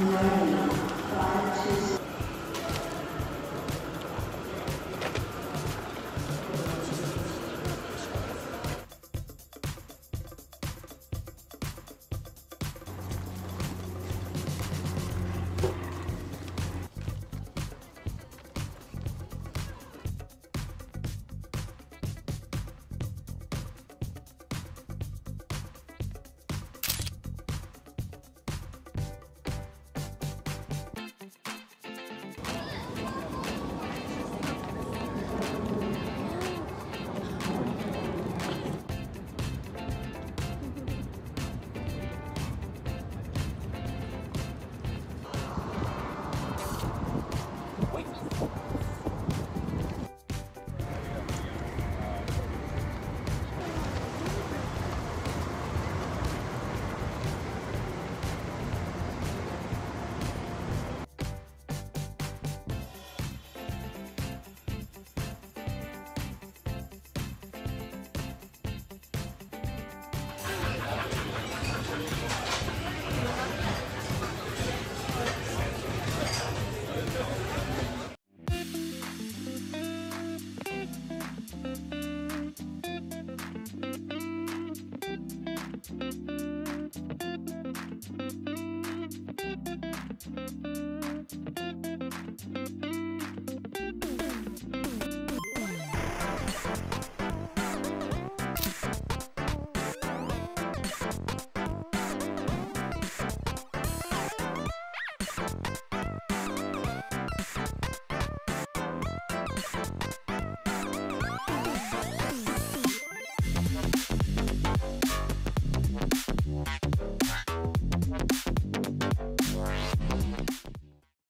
united